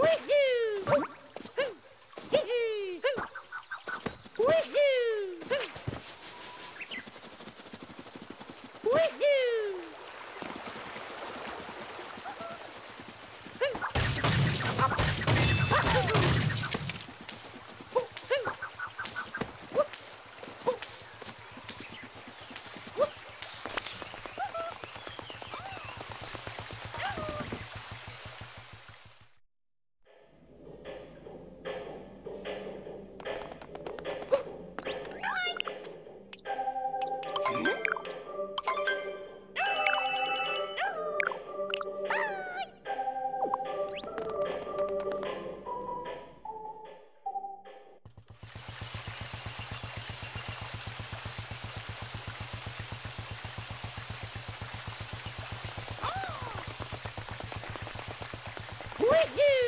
Wait, Woohoo!